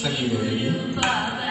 Thank you, baby.